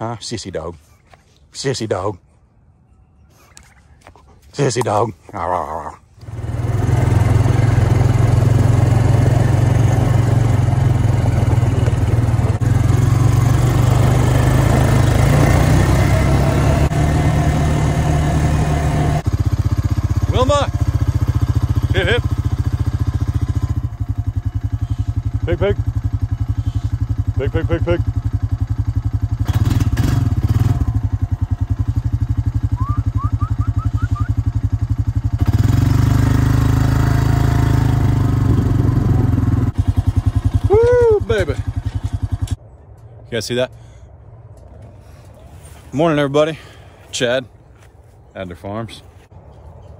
Huh? Sissy dog. Sissy dog. Sissy dog. Arr, arr, arr. Wilma! Hip hip. Pig pig. Pig pig pig pig. Woo, baby. You guys see that? Morning, everybody. Chad, Adler Farms.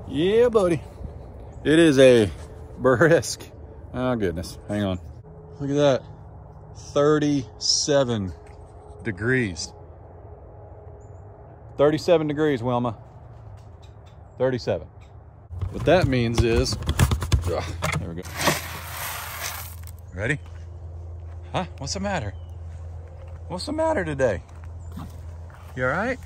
Yeah, buddy. It is a brisk. Oh, goodness. Hang on. Look at that. 37 degrees. 37 degrees, Wilma. 37. What that means is, Ugh, there we go. Ready? Huh? What's the matter? What's the matter today? You all right?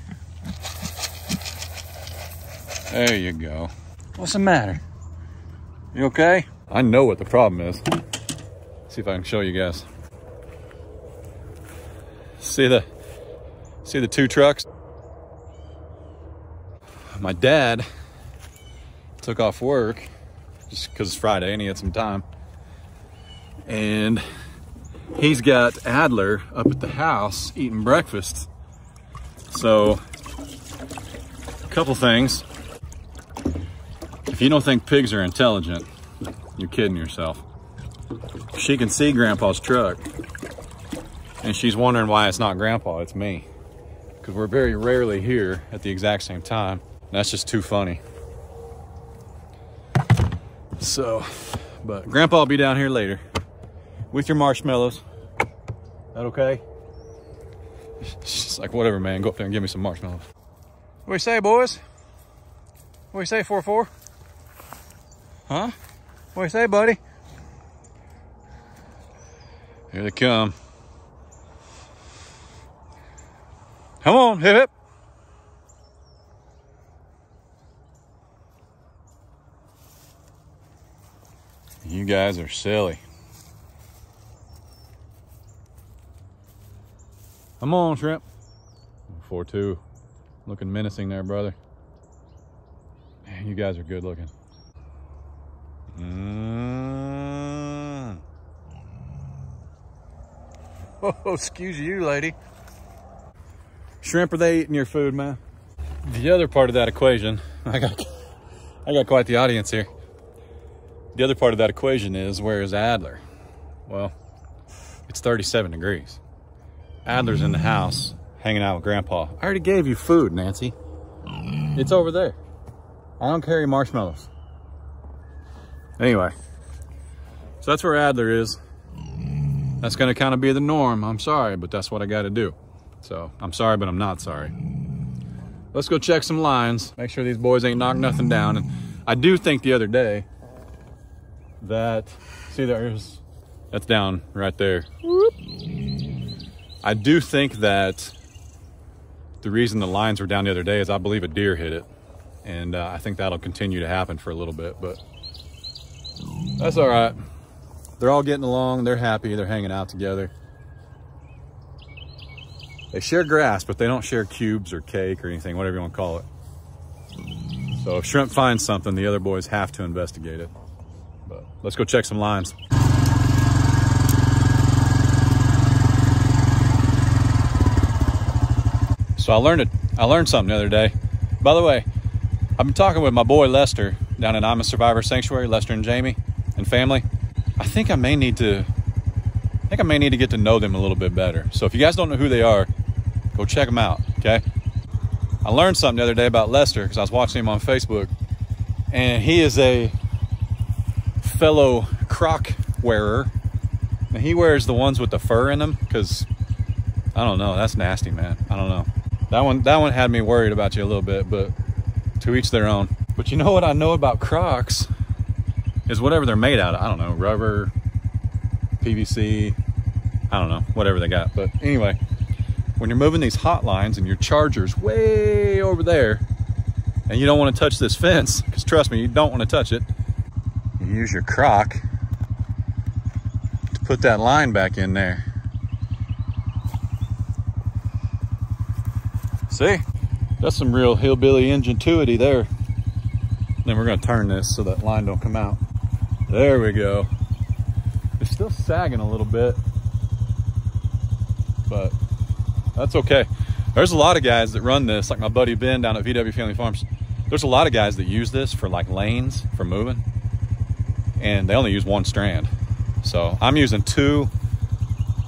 There you go. What's the matter? You okay? I know what the problem is. see if I can show you guys. See the see the two trucks? My dad took off work just because it's Friday and he had some time. And he's got Adler up at the house eating breakfast. So, a couple things. If you don't think pigs are intelligent, you're kidding yourself. She can see Grandpa's truck, and she's wondering why it's not Grandpa, it's me. Because we're very rarely here at the exact same time. That's just too funny. So, but Grandpa will be down here later with your marshmallows. That okay? She's like, whatever, man. Go up there and give me some marshmallows. What do you say, boys? What do you say, 4-4? Huh? What do you say, buddy? Here they come. Come on, hip hip. You guys are silly. Come on, shrimp. 4-2. Looking menacing there, brother. Man, you guys are good looking. Mm. Oh, excuse you, lady. Shrimp, are they eating your food, man? The other part of that equation, I got, I got quite the audience here. The other part of that equation is where is Adler? Well, it's 37 degrees. Adler's in the house hanging out with Grandpa. I already gave you food, Nancy. It's over there. I don't carry marshmallows. Anyway, so that's where Adler is. That's going to kind of be the norm. I'm sorry, but that's what I got to do. So I'm sorry, but I'm not sorry. Let's go check some lines. Make sure these boys ain't knocked nothing down. And I do think the other day that, see there's, that's down right there. I do think that the reason the lines were down the other day is I believe a deer hit it. And uh, I think that'll continue to happen for a little bit, but that's all right. They're all getting along. They're happy. They're hanging out together. They share grass, but they don't share cubes or cake or anything, whatever you want to call it. So if Shrimp finds something, the other boys have to investigate it. But let's go check some lines. So I learned it. I learned something the other day. By the way, I've been talking with my boy Lester down at I'm a Survivor Sanctuary, Lester and Jamie and family. I think I may need to I think I may need to get to know them a little bit better. So if you guys don't know who they are, go check them out, okay? I learned something the other day about Lester because I was watching him on Facebook, and he is a fellow croc wearer. And he wears the ones with the fur in them because I don't know, that's nasty, man. I don't know. That one that one had me worried about you a little bit, but to each their own. But you know what I know about Crocs is whatever they're made out of. I don't know, rubber, PVC, I don't know, whatever they got. But anyway, when you're moving these hot lines and your charger's way over there and you don't want to touch this fence, because trust me, you don't want to touch it, you use your Croc to put that line back in there. See? That's some real hillbilly ingenuity there. Then we're gonna turn this so that line don't come out. There we go. It's still sagging a little bit, but that's okay. There's a lot of guys that run this, like my buddy Ben down at VW Family Farms. There's a lot of guys that use this for like lanes for moving, and they only use one strand. So I'm using two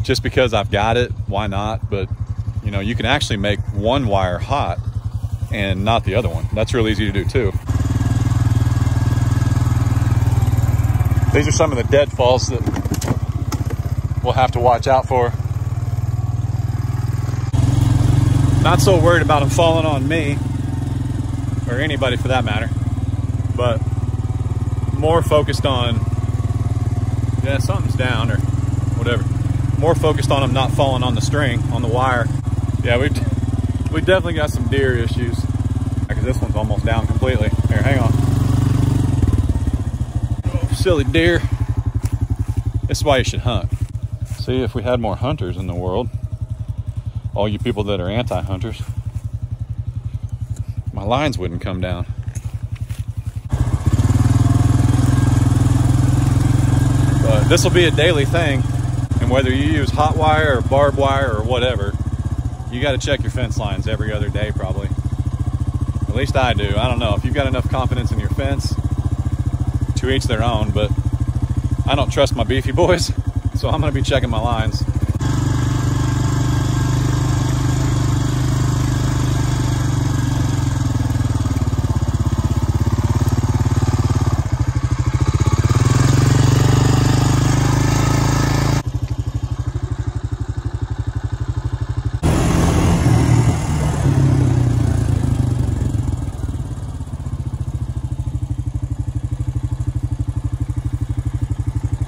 just because I've got it. Why not? But you know, you can actually make one wire hot and not the other one. That's real easy to do too. These are some of the deadfalls that we'll have to watch out for. Not so worried about them falling on me, or anybody for that matter, but more focused on, yeah, something's down or whatever. More focused on them not falling on the string, on the wire. We we definitely got some deer issues because this one's almost down completely. Here, hang on. Oh, silly deer. This is why you should hunt. See, if we had more hunters in the world, all you people that are anti-hunters, my lines wouldn't come down. But this will be a daily thing, and whether you use hot wire or barbed wire or whatever, you got to check your fence lines every other day probably. At least I do. I don't know if you've got enough confidence in your fence. To each their own, but I don't trust my beefy boys, so I'm going to be checking my lines.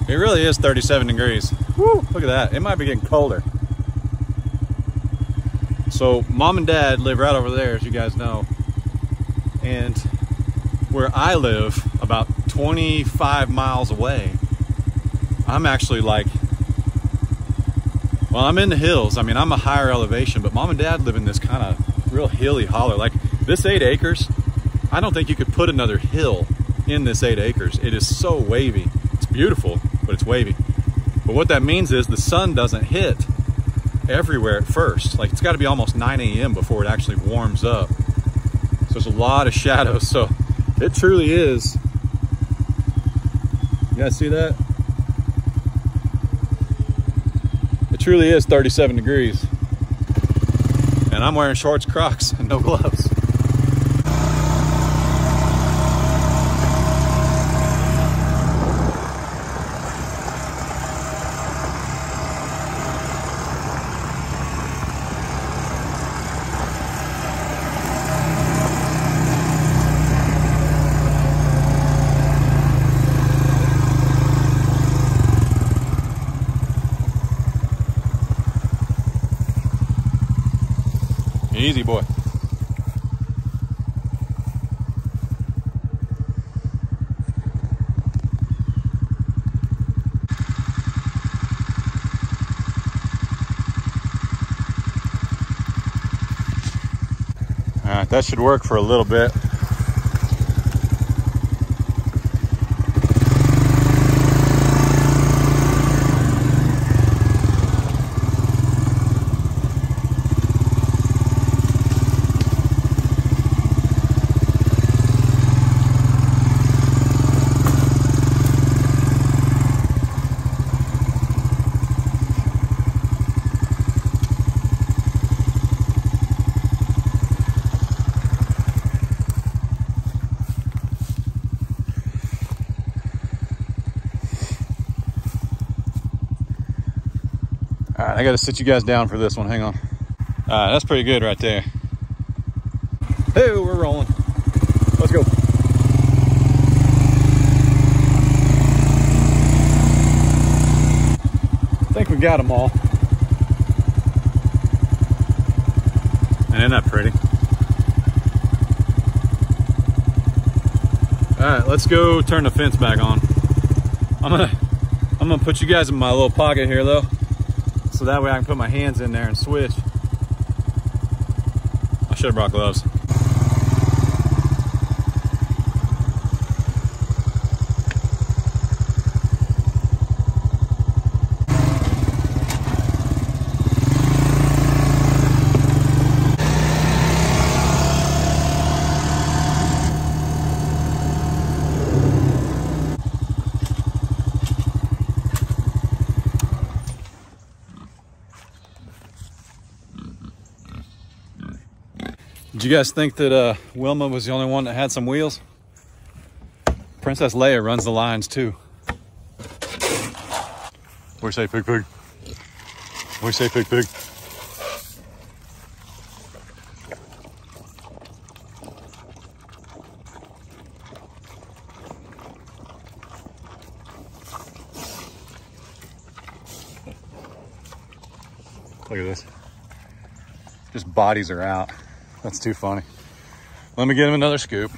It really is 37 degrees. Woo, look at that. It might be getting colder. So mom and dad live right over there, as you guys know. And where I live, about 25 miles away, I'm actually like, well, I'm in the hills. I mean, I'm a higher elevation, but mom and dad live in this kind of real hilly holler. Like this eight acres, I don't think you could put another hill in this eight acres. It is so wavy. It's beautiful wavy. But what that means is the sun doesn't hit everywhere at first. Like it's got to be almost 9 a.m. before it actually warms up. So there's a lot of shadows. So it truly is. You guys see that? It truly is 37 degrees. And I'm wearing shorts, Crocs, and no gloves. Easy, boy. Right, that should work for a little bit. Sit you guys down for this one. Hang on. All right, that's pretty good right there. Hey, we're rolling. Let's go. I think we got them all. Isn't that pretty? All right, let's go turn the fence back on. I'm gonna, I'm gonna put you guys in my little pocket here though, so that way I can put my hands in there and switch. I should have brought gloves. You guys think that uh, Wilma was the only one that had some wheels? Princess Leia runs the lines too. Do say, pig pig? You say, pig pig? Look at this. Just bodies are out. That's too funny. Let me get him another scoop.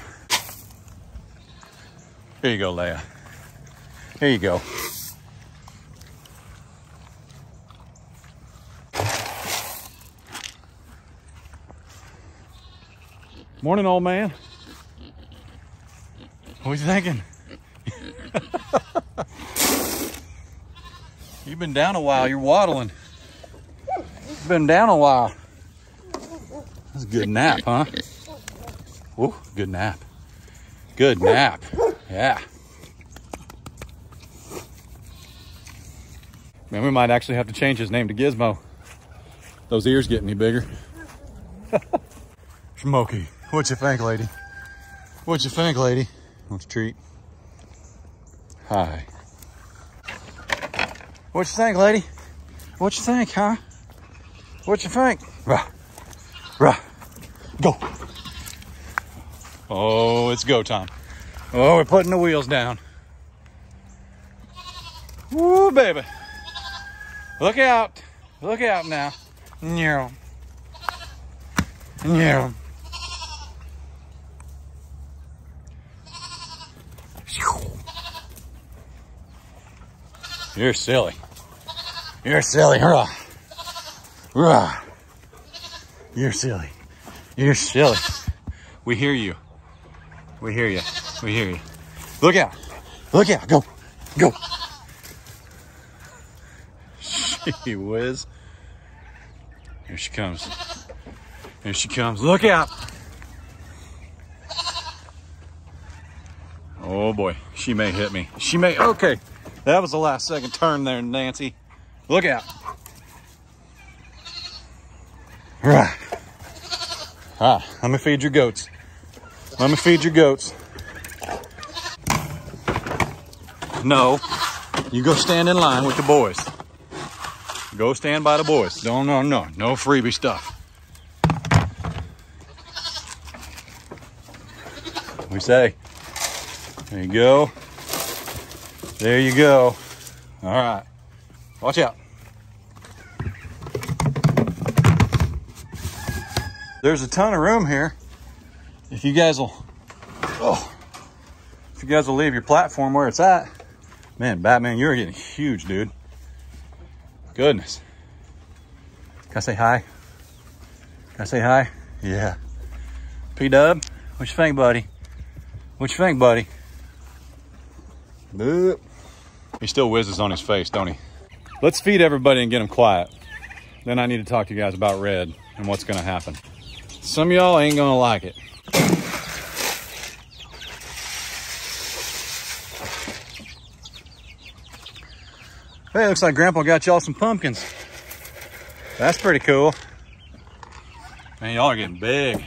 Here you go, Leia. Here you go. Morning, old man. What you thinking? You've been down a while. You're waddling. You've been down a while. That's a good nap, huh? Whoa, good nap. Good nap. Yeah. Man, we might actually have to change his name to Gizmo. Those ears get any bigger. Smokey, what you think, lady? What you think, lady? A treat? Hi. What you think, lady? What you think, huh? What you think? Go. Oh, it's go time. Oh, we're putting the wheels down. Woo, baby. Look out. Look out now. Yeah. Yeah. You're silly. You're silly. Hurrah. Hurrah. You're silly. You're silly. We hear you. We hear you. We hear you. Look out. Look out. Go. Go. She whiz. Here she comes. Here she comes. Look out. Oh boy. She may hit me. She may. Okay. That was the last second turn there, Nancy. Look out. Right. Ah, let me feed your goats. Let me feed your goats. No, you go stand in line with the boys. Go stand by the boys. No, no, no, no freebie stuff. We say, there you go. There you go. All right, watch out. There's a ton of room here. If you guys will, oh, if you guys will leave your platform where it's at, man, Batman, you're getting huge, dude. Goodness. Can I say hi? Can I say hi? Yeah. P-Dub, what you think, buddy? What you think, buddy? Boop. He still whizzes on his face, don't he? Let's feed everybody and get them quiet. Then I need to talk to you guys about red and what's gonna happen. Some of y'all ain't gonna like it. Hey, looks like Grandpa got y'all some pumpkins. That's pretty cool. Man, y'all are getting big.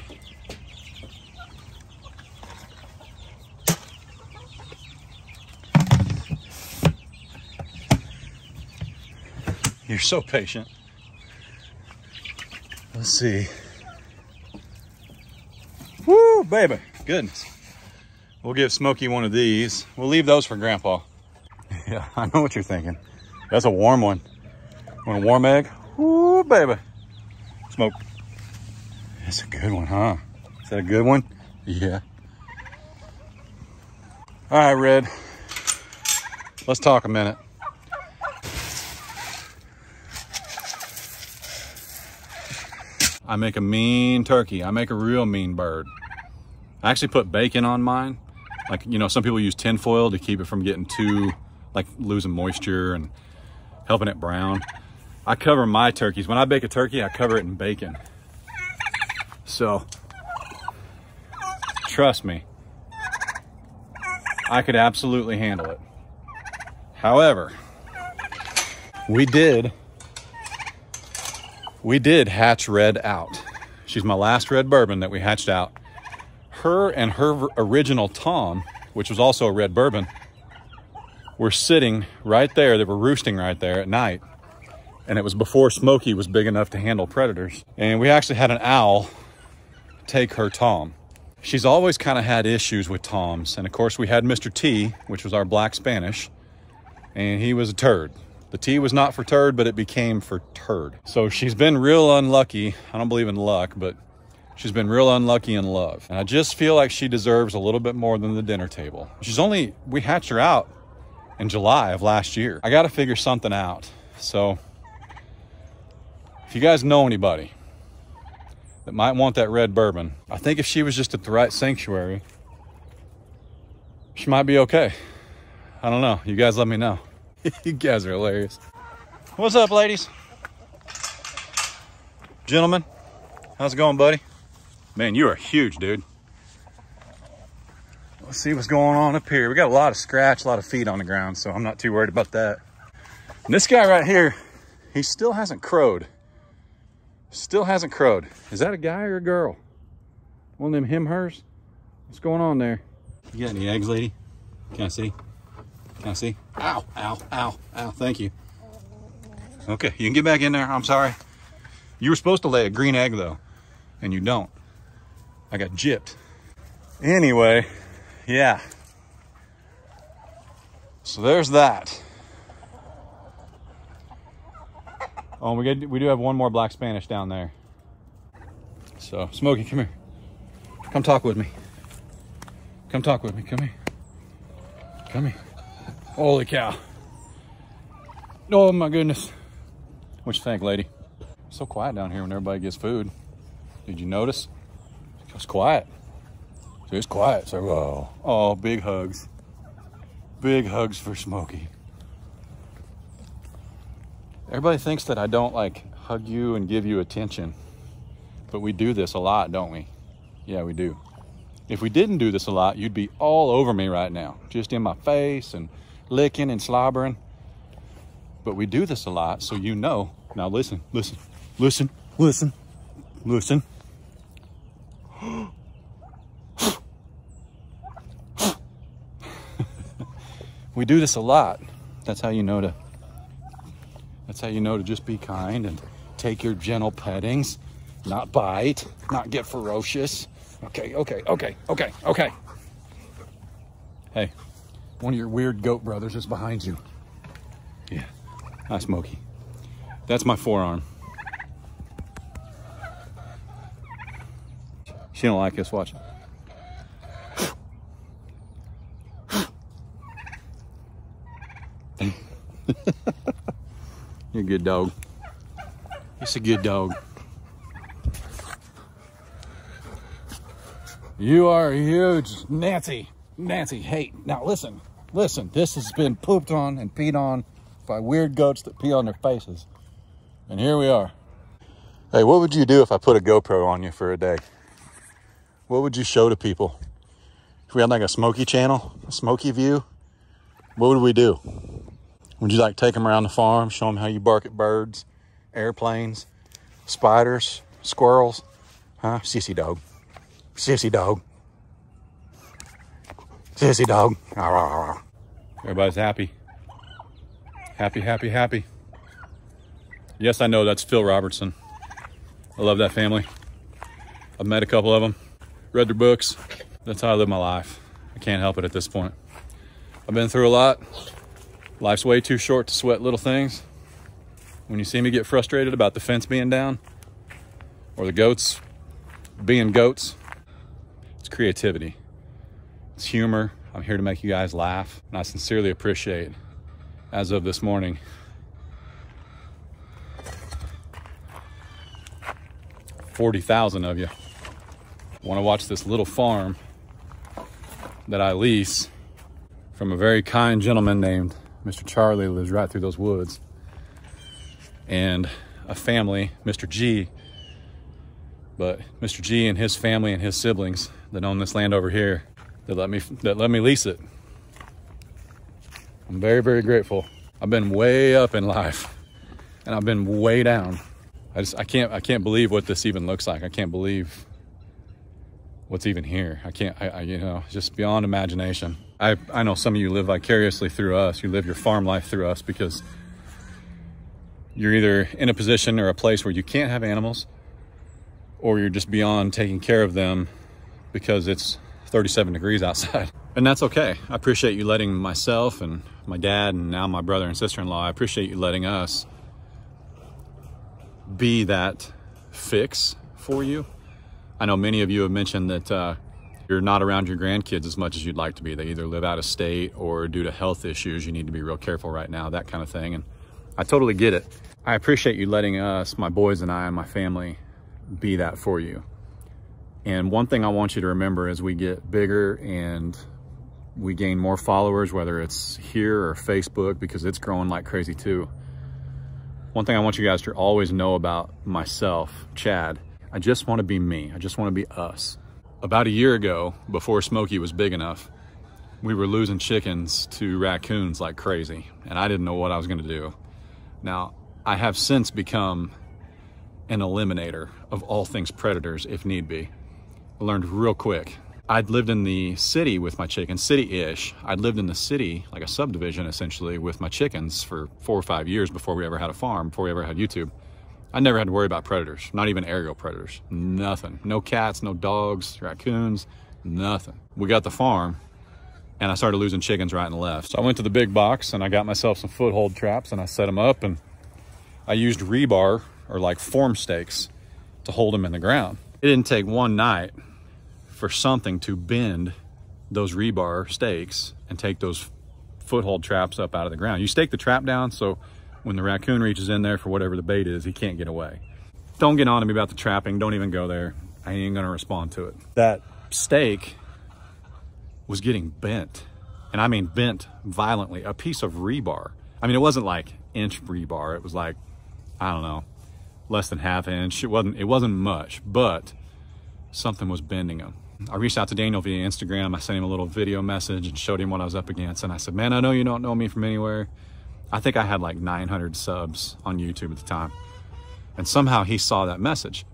You're so patient. Let's see. Baby. Goodness. We'll give Smokey one of these. We'll leave those for Grandpa. Yeah, I know what you're thinking. That's a warm one. Want a warm egg? Woo, baby. Smoke. That's a good one, huh? Is that a good one? Yeah. All right, Red. Let's talk a minute. I make a mean turkey. I make a real mean bird. I actually put bacon on mine. Like, you know, some people use tinfoil to keep it from getting too, like losing moisture and helping it brown. I cover my turkeys. When I bake a turkey, I cover it in bacon. So, trust me, I could absolutely handle it. However, we did, we did hatch Red out. She's my last red bourbon that we hatched out. Her and her original Tom, which was also a red bourbon, were sitting right there. They were roosting right there at night. And it was before Smokey was big enough to handle predators. And we actually had an owl take her Tom. She's always kind of had issues with Toms. And of course, we had Mr. T, which was our black Spanish, and he was a turd. The T was not for turd, but it became for turd. So she's been real unlucky. I don't believe in luck, but she's been real unlucky in love. And I just feel like she deserves a little bit more than the dinner table. She's only, we hatched her out in July of last year. I got to figure something out. So if you guys know anybody that might want that red bourbon, I think if she was just at the right sanctuary, she might be okay. I don't know. You guys let me know. you guys are hilarious. What's up, ladies? Gentlemen, how's it going, buddy? Man, you are huge, dude. Let's see what's going on up here. We got a lot of scratch, a lot of feet on the ground, so I'm not too worried about that. And this guy right here, he still hasn't crowed. Still hasn't crowed. Is that a guy or a girl? One of them him, hers? What's going on there? You got any eggs, lady? Can I see? Can I see? Ow, ow, ow, ow. Thank you. Okay, you can get back in there. I'm sorry. You were supposed to lay a green egg, though, and you don't. I got gypped. Anyway, yeah. So there's that. Oh, we get we do have one more black Spanish down there. So, Smokey, come here. Come talk with me. Come talk with me. Come here. Come here. Holy cow. Oh my goodness. What you think, lady? so quiet down here when everybody gets food. Did you notice? It's quiet. It's quiet. So, oh, oh, big hugs. Big hugs for Smokey. Everybody thinks that I don't like hug you and give you attention, but we do this a lot, don't we? Yeah, we do. If we didn't do this a lot, you'd be all over me right now, just in my face and licking and slobbering. But we do this a lot, so you know. Now listen, listen, listen, listen, listen. We do this a lot. That's how you know to that's how you know to just be kind and take your gentle pettings, not bite, not get ferocious. Okay, okay, okay, okay, okay. Hey, one of your weird goat brothers is behind you. Yeah, hi Smokey. That's my forearm. She don't like us watching. You're a good dog. It's a good dog. You are huge, Nancy. Nancy, hey, now listen, listen. This has been pooped on and peed on by weird goats that pee on their faces. And here we are. Hey, what would you do if I put a GoPro on you for a day? What would you show to people? If we had like a Smokey channel, a Smokey view, what would we do? Would you like take them around the farm, show them how you bark at birds, airplanes, spiders, squirrels? Huh? Sissy dog. Sissy dog. Sissy dog. Everybody's happy. Happy, happy, happy. Yes, I know that's Phil Robertson. I love that family. I've met a couple of them, read their books. That's how I live my life. I can't help it at this point. I've been through a lot. Life's way too short to sweat little things. When you see me get frustrated about the fence being down or the goats being goats, it's creativity, it's humor. I'm here to make you guys laugh. And I sincerely appreciate, as of this morning, Forty thousand of you want to watch this little farm that I lease from a very kind gentleman named Mr. Charlie lives right through those woods. And a family, Mr. G, but Mr. G and his family and his siblings that own this land over here that let me that let me lease it. I'm very very grateful. I've been way up in life and I've been way down. I just I can't I can't believe what this even looks like. I can't believe what's even here. I can't I, I you know, just beyond imagination. I I know some of you live vicariously through us. You live your farm life through us because you're either in a position or a place where you can't have animals or you're just beyond taking care of them because it's 37 degrees outside. And that's okay. I appreciate you letting myself and my dad and now my brother and sister-in-law, I appreciate you letting us be that fix for you. I know many of you have mentioned that uh, you're not around your grandkids as much as you'd like to be. They either live out of state or due to health issues, you need to be real careful right now, that kind of thing. And I totally get it. I appreciate you letting us, my boys and I and my family, be that for you. And one thing I want you to remember as we get bigger and we gain more followers, whether it's here or Facebook, because it's growing like crazy too. One thing I want you guys to always know about myself, Chad, I just want to be me. I just want to be us. About a year ago, before Smokey was big enough, we were losing chickens to raccoons like crazy, and I didn't know what I was going to do. Now, I have since become an eliminator of all things predators if need be. I learned real quick. I'd lived in the city with my chickens, city-ish. I'd lived in the city, like a subdivision essentially, with my chickens for four or five years before we ever had a farm, before we ever had YouTube. I never had to worry about predators, not even aerial predators, nothing. No cats, no dogs, raccoons, nothing. We got the farm and I started losing chickens right and left. So I went to the big box and I got myself some foothold traps and I set them up and I used rebar or like form stakes to hold them in the ground. It didn't take one night for something to bend those rebar stakes and take those foothold traps up out of the ground. You stake the trap down so when the raccoon reaches in there for whatever the bait is, he can't get away. Don't get on to me about the trapping. Don't even go there. I ain't gonna respond to it. That stake was getting bent. And I mean bent violently. A piece of rebar. I mean, it wasn't like inch rebar. It was like, I don't know, less than half inch. It wasn't, it wasn't much, but something was bending them. I reached out to Daniel via Instagram. I sent him a little video message and showed him what I was up against. And I said, man, I know you don't know me from anywhere. I think I had like 900 subs on YouTube at the time. And somehow he saw that message.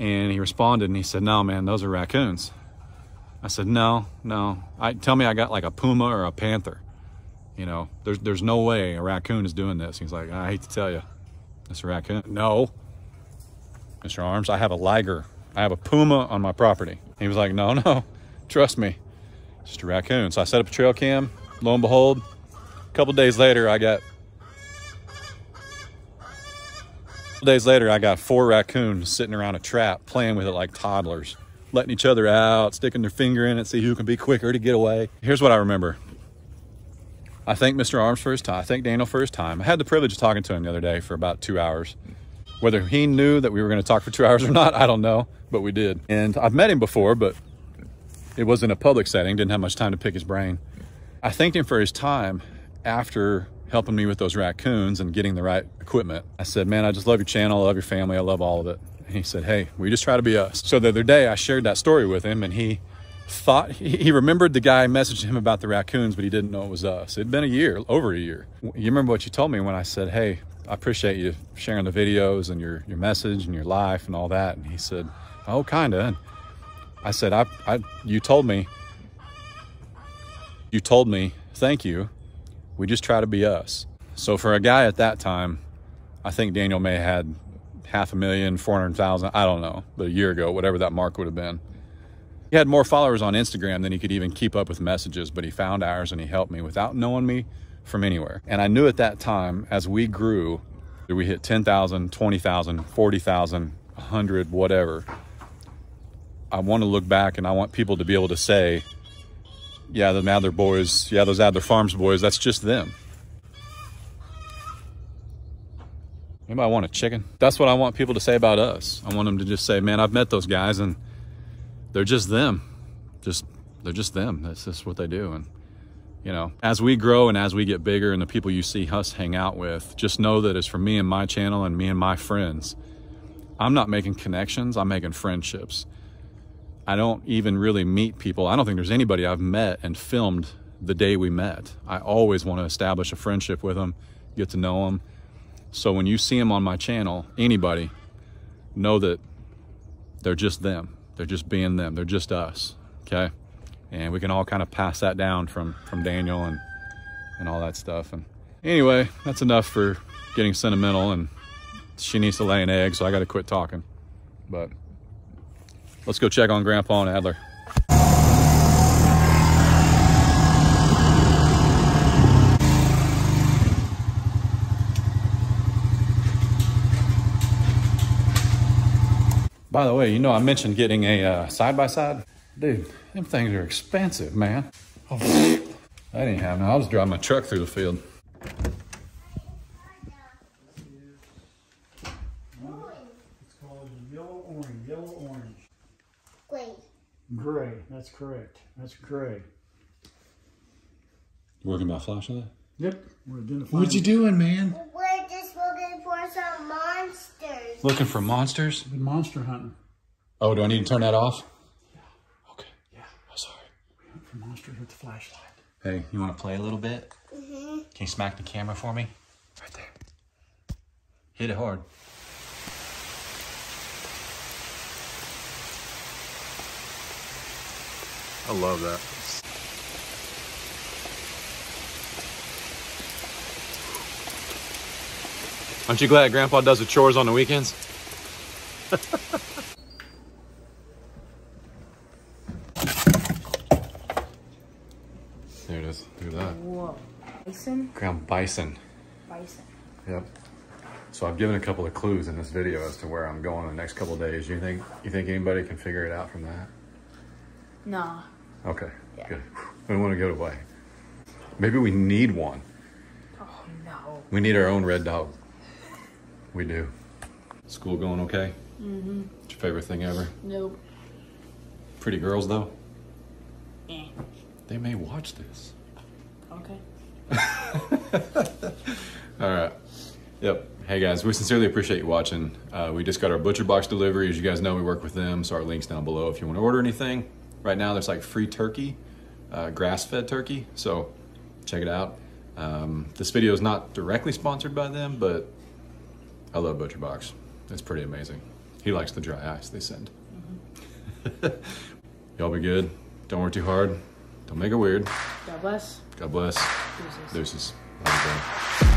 And he responded and he said, no, man, those are raccoons. I said, no, no. I, tell me I got like a puma or a panther. You know, there's, there's no way a raccoon is doing this. He's like, I hate to tell you, it's a raccoon. No, Mr. Arms, I have a liger. I have a puma on my property. He was like, no, no, trust me, it's just a raccoon. So I set up a trail cam. Lo and behold, couple days later, I got days later, I got four raccoons sitting around a trap playing with it like toddlers, letting each other out, sticking their finger in it, see who can be quicker to get away. Here's what I remember. I thank Mr. Arms for his time. I thank Daniel for his time. I had the privilege of talking to him the other day for about two hours. Whether he knew that we were going to talk for two hours or not, I don't know, but we did. And I've met him before, but it was in a public setting, didn't have much time to pick his brain. I thanked him for his time after helping me with those raccoons and getting the right equipment. I said, man, I just love your channel. I love your family. I love all of it. And he said, hey, we just try to be us. So the other day I shared that story with him and he thought he remembered the guy messaged him about the raccoons, but he didn't know it was us. It'd been a year, over a year. You remember what you told me when I said, Hey, I appreciate you sharing the videos and your, your message and your life and all that. And he said, Oh, kinda. And I said, I, I, you told me, you told me, thank you. We just try to be us. So for a guy at that time, I think Daniel may had half a million, 400,000, I don't know, but a year ago, whatever that mark would have been. He had more followers on Instagram than he could even keep up with messages, but he found ours and he helped me without knowing me from anywhere. And I knew at that time, as we grew, we hit 10,000, 20,000, 40,000, 100, whatever, I want to look back and I want people to be able to say, yeah, the Adler boys, yeah, those Adler Farms boys, that's just them. Anybody want a chicken? That's what I want people to say about us. I want them to just say, man, I've met those guys and they're just them. Just, they're just them. That's just what they do. And, you know, as we grow and as we get bigger and the people you see us hang out with, just know that it's for me and my channel and me and my friends. I'm not making connections, I'm making friendships. I don't even really meet people. I don't think there's anybody I've met and filmed the day we met. I always want to establish a friendship with them, get to know them. So when you see them on my channel, anybody, know that they're just them. They're just being them. They're just us. Okay. And we can all kind of pass that down from, from Daniel and, and all that stuff. And anyway, that's enough for getting sentimental and she needs to lay an egg. So I got to quit talking, but Let's go check on Grandpa and Adler. By the way, you know I mentioned getting a side-by-side? Uh, -side? Dude, them things are expensive, man. Oh, that ain't happening. I was driving my truck through the field. Gray. That's correct. That's gray. Working by flashlight? Yep. We're identifying. What you doing, man? We're just looking for some monsters. Looking for monsters? Monster hunting. Oh, do I need to turn that off? Yeah. Okay. Yeah. I'm oh, sorry. We hunt for monsters with the flashlight. Hey, you want to play a little bit? Mm-hmm. Can you smack the camera for me? Right there. Hit it hard. I love that. Aren't you glad Grandpa does the chores on the weekends? there it is. Look at that. Whoa. Bison? Ground bison. Bison. Yep. So I've given a couple of clues in this video as to where I'm going in the next couple of days. You think you think anybody can figure it out from that? Nah. Okay, Yeah. good. We don't want to get away. Maybe we need one. Oh no. We need our own red dog. We do. School going okay? Mm-hmm. What's your favorite thing ever? Nope. Pretty girls though? Eh. They may watch this. Okay. All right. Yep. Hey guys, we sincerely appreciate you watching. Uh, we just got our Butcher Box delivery. As you guys know, we work with them, so our link's down below if you want to order anything. Right now, there's like free turkey, uh, grass-fed turkey, so check it out. Um, this video is not directly sponsored by them, but I love Butcher Box. It's pretty amazing. He likes the dry ice they send. Mm-hmm. Y'all be good. Don't work too hard. Don't make it weird. God bless. God bless. Deuces. Deuces. Love you, bro.